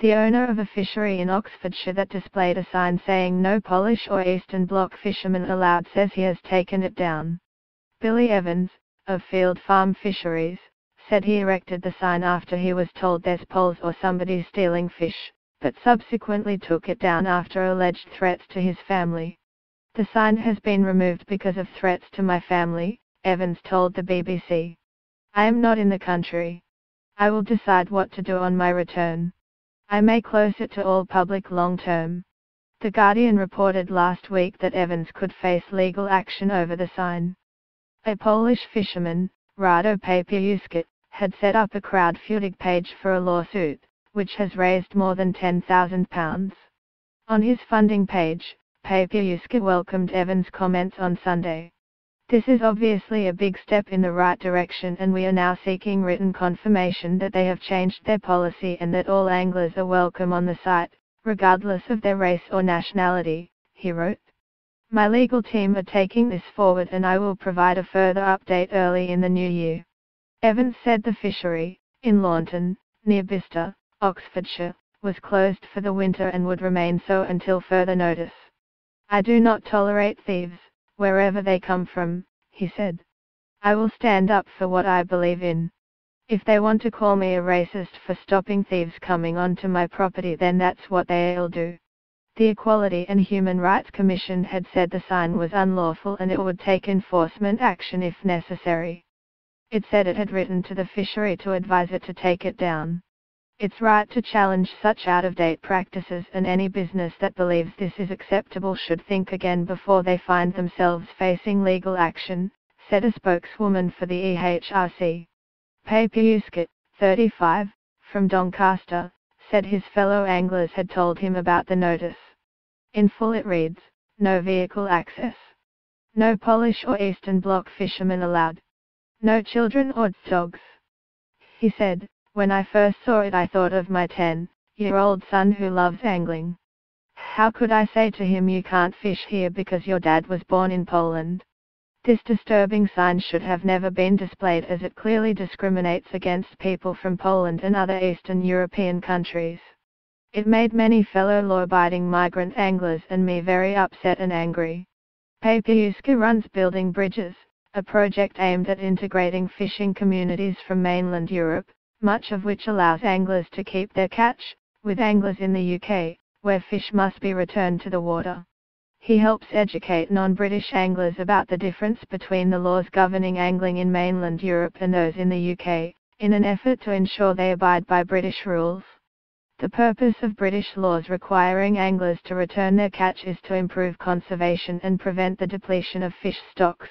The owner of a fishery in Oxfordshire that displayed a sign saying no Polish or Eastern Bloc fishermen allowed says he has taken it down. Billy Evans, of Field Farm Fisheries, said he erected the sign after he was told there's Poles or somebody stealing fish, but subsequently took it down after alleged threats to his family. The sign has been removed because of threats to my family, Evans told the BBC. I am not in the country. I will decide what to do on my return. I may close it to all public long term. The Guardian reported last week that Evans could face legal action over the sign. A Polish fisherman, Rado Papiewski, had set up a crowdfunding page for a lawsuit, which has raised more than £10,000. On his funding page, Papiewski welcomed Evans' comments on Sunday. This is obviously a big step in the right direction and we are now seeking written confirmation that they have changed their policy and that all anglers are welcome on the site, regardless of their race or nationality, he wrote. My legal team are taking this forward and I will provide a further update early in the new year. Evans said the fishery, in Launton, near Bicester, Oxfordshire, was closed for the winter and would remain so until further notice. I do not tolerate thieves, wherever they come from, he said. I will stand up for what I believe in. If they want to call me a racist for stopping thieves coming onto my property then that's what they'll do. The Equality and Human Rights Commission had said the sign was unlawful and it would take enforcement action if necessary. It said it had written to the fishery to advise it to take it down. It's right to challenge such out-of-date practices and any business that believes this is acceptable should think again before they find themselves facing legal action, said a spokeswoman for the EHRC. Papiewski, 35, from Doncaster, said his fellow anglers had told him about the notice. In full it reads, no vehicle access. No Polish or Eastern Bloc fishermen allowed. No children or dogs. He said, when I first saw it I thought of my 10-year-old son who loves angling. How could I say to him you can't fish here because your dad was born in Poland? This disturbing sign should have never been displayed as it clearly discriminates against people from Poland and other Eastern European countries. It made many fellow law-abiding migrant anglers and me very upset and angry. Papiewski runs Building Bridges, a project aimed at integrating fishing communities from mainland Europe, much of which allows anglers to keep their catch, with anglers in the UK, where fish must be returned to the water. He helps educate non-British anglers about the difference between the laws governing angling in mainland Europe and those in the UK, in an effort to ensure they abide by British rules. The purpose of British laws requiring anglers to return their catch is to improve conservation and prevent the depletion of fish stocks.